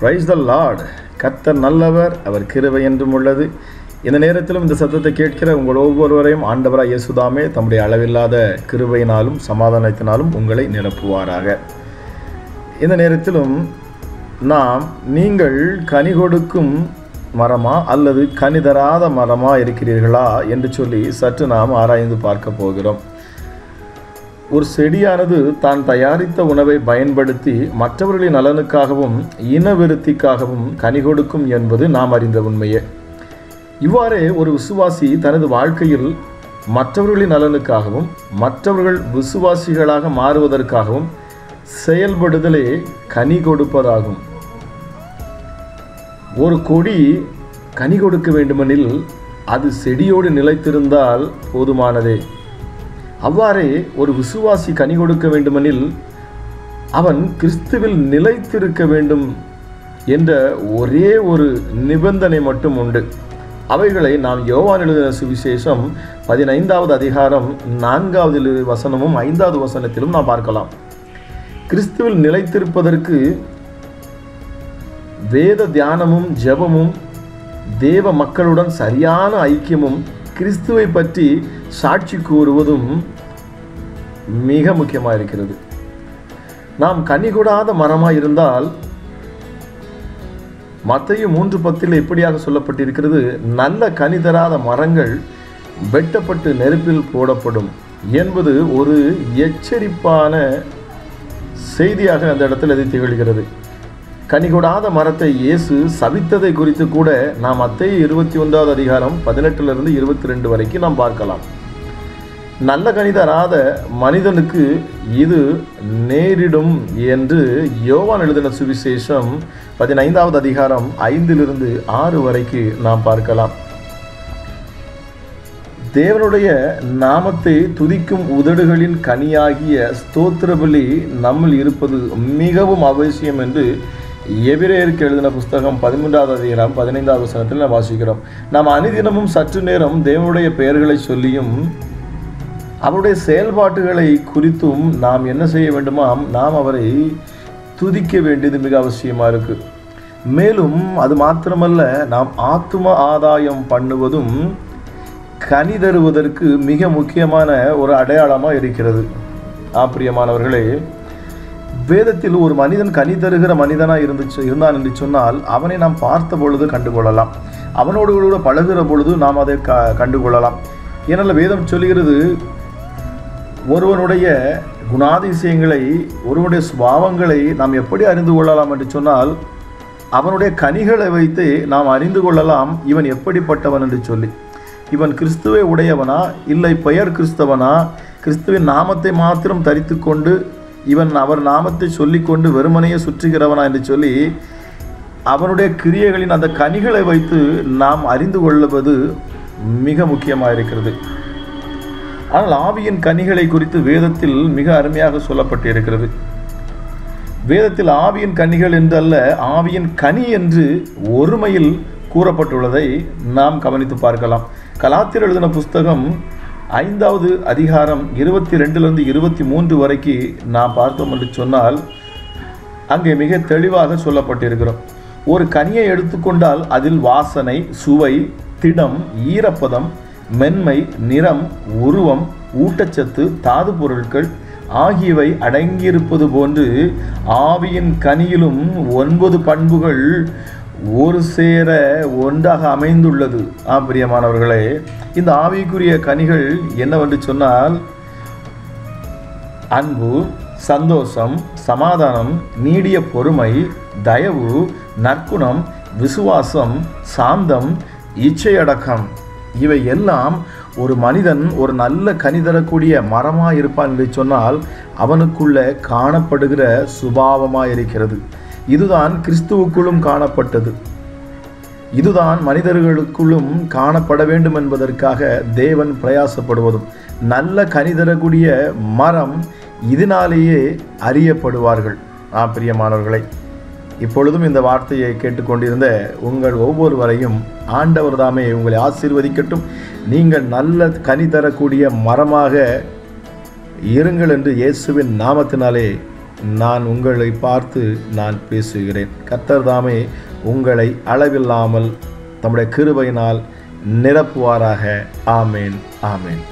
Praise the Lord கர்த்தர் நல்லவர் அவர் கிருவை என்றும் உள்ளது. இந்த நேரத்திலும் இந்த சத்தத்தை கேட்கிற உங்கள் ஒவ்வொருவரையும் ஆண்டவராக இயேசுதாமே தம்முடைய அளவில்லாத கிருவையினாலும் சமாதானத்தினாலும் உங்களை நிரப்புவாராக. இந்த நேரத்திலும் நாம் நீங்கள் கனி கொடுக்கும் மரமா அல்லது கனி தராத மரமா இருக்கிறீர்களா என்று சொல்லி சற்று நாம் ஆராய்ந்து பார்க்க போகிறோம். ஒரு செடியானது தான் தயாரித்த உணவை பயன்படுத்தி மற்றவர்களின் நலனுக்காகவும் இனவிருத்திக்காகவும் கனி கொடுக்கும் என்பது நாம் அறிந்த உண்மையே. இவ்வாறே ஒரு விசுவாசி தனது வாழ்க்கையில் மற்றவர்களின் நலனுக்காகவும் மற்றவர்கள் விசுவாசிகளாக மாறுவதற்காகவும் செயல்படுதலே கனி கொடுப்பதாகும். ஒரு கொடி கனி கொடுக்க வேண்டுமெனில் அது செடியோடு நிலைத்திருந்தால் போதுமானதே. அவ்வாறே ஒரு விசுவாசி கனி கொடுக்க வேண்டுமெனில் அவன் கிறிஸ்துவில் நிலைத்திருக்க வேண்டும் என்ற ஒரே ஒரு நிபந்தனை மட்டும் உண்டு. அவைகளை நாம் யோவான் எழுதின சுவிசேஷம் பதினைந்தாவது அதிகாரம் நான்காவது வசனமும் ஐந்தாவது வசனத்திலும் நாம் பார்க்கலாம். கிறிஸ்துவில் நிலைத்திருப்பதற்கு வேத தியானமும் ஜெபமும் தேவ மக்களுடன் சரியான ஐக்கியமும் கிறிஸ்துவை பற்றி சாட்சி கூறுவதும் மிக முக்கியமாக இருக்கிறது நாம் கனி கொடாத மரமாக இருந்தால் மத்திய மூன்று பத்தில் எப்படியாக சொல்லப்பட்டிருக்கிறது நல்ல கனி தராத மரங்கள் வெட்டப்பட்டு நெருப்பில் போடப்படும் என்பது ஒரு எச்சரிப்பான செய்தியாக அந்த இடத்தில் அது திகழ்கிறது. கனிகொடாத மரத்தை இயேசு சவித்ததை குறித்து கூட நாம் அத்தைய இருபத்தி ஒன்றாவது அதிகாரம் பதினெட்டுலேருந்து இருபத்தி ரெண்டு வரைக்கும் நாம் பார்க்கலாம். நல்ல கணிதராத மனிதனுக்கு இது நேரிடும் என்று யோவான் எழுதின சுவிசேஷம் பதினைந்தாவது அதிகாரம் ஐந்திலிருந்து ஆறு வரைக்கு நாம் பார்க்கலாம். தேவனுடைய நாமத்தை துதிக்கும் உதடுகளின் கனியாகிய ஸ்தோத்திரபலி நம்மில் இருப்பது மிகவும் அவசியம் என்று எபிரேயருக்கு எழுதின புஸ்தகம் பதிமூன்றாவது அதிகாரம் பதினைந்தாவது வசனத்தில் நாம் வாசிக்கிறோம். நாம் அனுதினமும் சற்று நேரம் தேவனுடைய பெயர்களை சொல்லியும் அவருடைய செயல்பாட்டுகளை குறித்தும் நாம் என்ன செய்ய வேண்டுமாம் நாம் அவரை துதிக்க வேண்டியது மிக அவசியமாக இருக்குது மேலும் அது மாத்திரமல்ல நாம் ஆத்ம ஆதாயம் பண்ணுவதும் கனி தருவதற்கு மிக முக்கியமான ஒரு அடையாளமாக இருக்கிறது. ஆப்பிரியமானவர்களே வேதத்தில் ஒரு மனிதன் கனி தருகிற மனிதனாக இருந்துச்சு இருந்தான் என்று சொன்னால் அவனை நாம் பார்த்த பொழுது கண்டுகொள்ளலாம். அவனோடு கூட பழகிற பொழுது நாம் அதை க கண்டுகொள்ளலாம். ஏனால் வேதம் சொல்கிறது ஒருவனுடைய குணாதிசயங்களை ஒருவனுடைய சுபாவங்களை நாம் எப்படி அறிந்து கொள்ளலாம் என்று சொன்னால் அவனுடைய கனிகளை வைத்து நாம் அறிந்து கொள்ளலாம் இவன் எப்படிப்பட்டவன் என்று சொல்லி. இவன் கிறிஸ்துவை உடையவனா? இல்லை பெயர் கிறிஸ்தவனா? கிறிஸ்துவின் நாமத்தை மாத்திரம் தரித்து கொண்டு இவன் அவர் நாமத்தை சொல்லிக்கொண்டு வெறுமனையே சுற்றுகிறவனா என்று சொல்லி அவனுடைய கிரியைகளின் அந்த கனிகளை வைத்து நாம் அறிந்து கொள்வது மிக முக்கியமாக இருக்கிறது ஆனால் ஆவியின் கனிகளை குறித்து வேதத்தில் மிக அருமையாக சொல்லப்பட்டு இருக்கிறது வேதத்தில் ஆவியின் கனிகள் என்று அல்ல ஆவியின் கனி என்று ஒருமையில் கூறப்பட்டுள்ளதை நாம் கவனித்து பார்க்கலாம். கலாத்திர எழுதின புஸ்தகம் ஐந்தாவது அதிகாரம் இருபத்தி ரெண்டுலேருந்து இருபத்தி மூன்று வரைக்கு நாம் பார்த்தோம் என்று சொன்னால் அங்கே மிக தெளிவாக சொல்லப்பட்டிருக்கிறோம். ஒரு கனியை எடுத்துக்கொண்டால் அதில் வாசனை சுவை திடம் ஈரப்பதம் மென்மை நிறம் உருவம் ஊட்டச்சத்து தாது பொருட்கள் ஆகியவை அடங்கியிருப்பது போன்று ஆவியின் கனியிலும் ஒன்பது பண்புகள் ஒரு சேர ஒன்றாக அமைந்துள்ளது. ஆ பிரியமானவர்களே இந்த ஆவிக்குரிய கனிகள் என்னவென்று சொன்னால் அன்பு சந்தோஷம் சமாதானம் நீடிய பொறுமை தயவு நற்குணம் விசுவாசம் சாந்தம் இச்சையடக்கம். இவை எல்லாம் ஒரு மனிதன் ஒரு நல்ல கனி தரக்கூடிய மரமாக இருப்பான் என்று சொன்னால் அவனுக்குள்ள காணப்படுகிற சுபாவமாக இருக்கிறது. இதுதான் கிறிஸ்துவுக்குள்ளும் காணப்பட்டது. இதுதான் மனிதர்களுக்குள்ளும் காணப்பட வேண்டும் என்பதற்காக தேவன் பிரயாசப்படுவதும் நல்ல கனி தரக்கூடிய மரம் இதனாலேயே அறியப்படுவார்கள். ஆ பிரியமானவர்களை இப்பொழுதும் இந்த வார்த்தையை கேட்டுக்கொண்டிருந்த உங்கள் ஒவ்வொருவரையும் ஆண்டவர் தாமே உங்களை ஆசீர்வதிக்கட்டும். நீங்கள் நல்ல கனி தரக்கூடிய மரமாக இருங்கள் என்று இயேசுவின் நாமத்தினாலே நான் உங்களை பார்த்து நான் பேசுகிறேன். கத்தர் தாமே உங்களை அளவில்லாமல் தம்முடைய கிருபையினால் நிரப்புவாராக. ஆமேன் ஆமேன்.